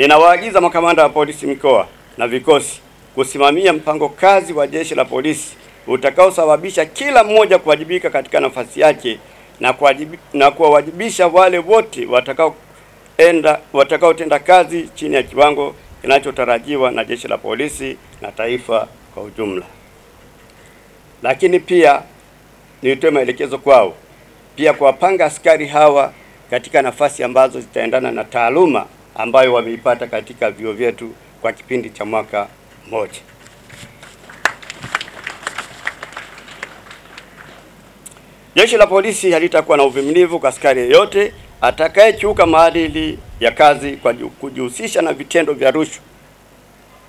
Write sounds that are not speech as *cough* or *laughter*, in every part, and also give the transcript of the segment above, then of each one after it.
Ninawaagiza makamanda wa polisi mikoa na vikosi kusimamia mpango kazi wa jeshi la polisi utakaosababisha kila mmoja kuwajibika katika nafasi yake na na kuwawajibisha wale wote watakaoenda watakaotenda kazi chini ya kiwango kinachotarajiwa na jeshi la polisi na taifa kwa ujumla. Lakini pia nilitoa maelekezo kwao pia kuwapanga askari hawa katika nafasi ambazo zitaendana na taaluma ambayo wameipata katika vyuo vyetu kwa kipindi cha mwaka mmoja. Jeshi la polisi halitakuwa na uvumilivu kwa askari yeyote atakayekiuka maadili ya kazi kwa kujihusisha na vitendo vya rushwa.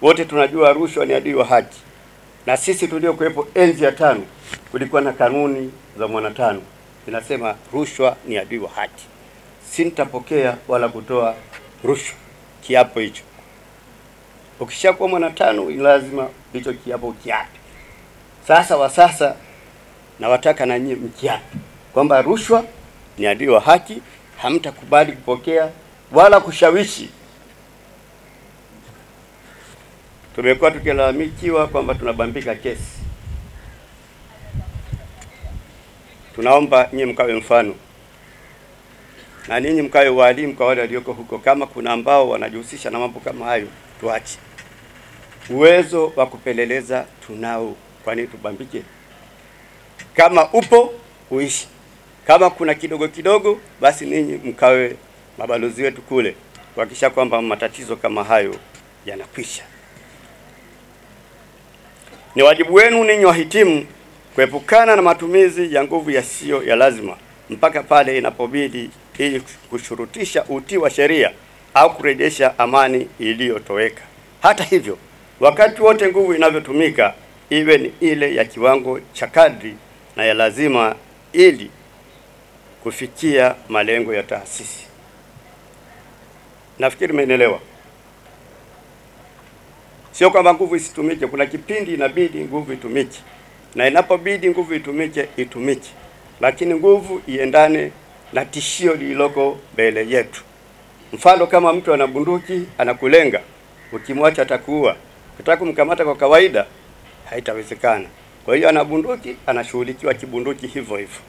Wote tunajua rushwa ni adui wa haki, na sisi tuliokuwepo enzi ya tano kulikuwa na kanuni za mwanatano inasema rushwa ni adui wa haki. Sintapokea wala kutoa rushwa, kiapo hicho. Ukishakuwa mwanatano, lazima hicho kiapo ukiape. Sasa wa sasa nawataka na nyinyi mkiape kwamba rushwa ni adui wa haki, hamtakubali kupokea wala kushawishi. Tumekuwa tukilalamikiwa kwamba tunabambika kesi. Tunaomba nyinyi mkawe mfano na ninyi mkawe walimu kwa wale walioko huko. Kama kuna ambao wanajihusisha na mambo kama hayo, tuache. Uwezo wa kupeleleza tunao, kwa nini tubambike? Kama upo uishi, kama kuna kidogo kidogo, basi ninyi mkawe mabalozi wetu kule kuhakikisha kwamba matatizo kama hayo yanakwisha. Ni wajibu wenu ninyi wahitimu kuepukana na matumizi ya nguvu yasiyo ya lazima mpaka pale inapobidi ili kushurutisha utii wa sheria au kurejesha amani iliyotoweka. Hata hivyo, wakati wote nguvu inavyotumika iwe ni ile ya kiwango cha kadri na ya lazima ili kufikia malengo ya taasisi. Nafikiri mmenielewa. Sio kwamba nguvu isitumike, kuna kipindi inabidi nguvu itumike, na inapobidi nguvu itumike itumike, lakini nguvu iendane na tishio lililoko mbele yetu. Mfano, kama mtu ana bunduki anakulenga, ukimwacha atakuua. Ukitaka kumkamata kwa kawaida haitawezekana. Kwa hiyo ana bunduki, anashughulikiwa kibunduki hivyo hivyo.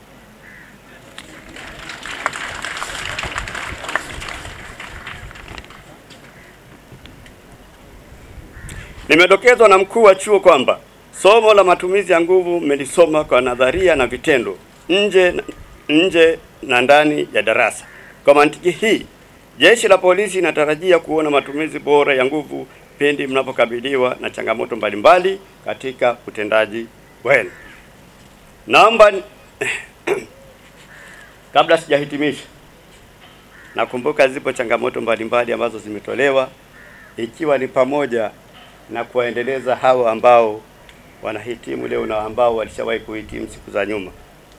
Nimedokezwa na mkuu wa chuo kwamba somo la matumizi ya nguvu mmelisoma kwa nadharia na vitendo nje nje na ndani ya darasa. Kwa mantiki hii, jeshi la polisi linatarajia kuona matumizi bora ya nguvu pindi mnapokabiliwa na changamoto mbalimbali mbali katika utendaji wenu. Naomba *clears throat* kabla sijahitimisha, nakumbuka zipo changamoto mbalimbali ambazo zimetolewa ikiwa ni pamoja na kuwaendeleza hawa ambao wanahitimu leo na ambao walishawahi kuhitimu siku za nyuma.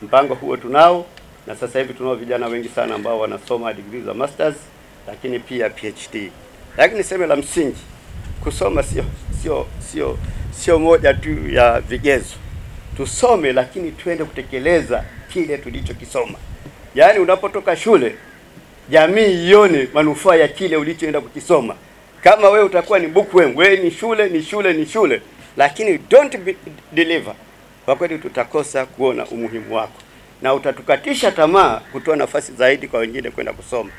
Mpango huo tunao na sasa hivi tunao vijana wengi sana ambao wanasoma degree za masters lakini pia PhD. Lakini niseme la msingi, kusoma sio sio sio sio moja tu ya vigezo. Tusome lakini tuende kutekeleza kile tulichokisoma. Yaani unapotoka shule jamii ione manufaa ya kile ulichoenda kukisoma. Kama we utakuwa ni bookworm, wewe ni shule ni shule ni shule, lakini don't be deliver, kwa kweli tutakosa kuona umuhimu wako na utatukatisha tamaa kutoa nafasi zaidi kwa wengine kwenda kusoma.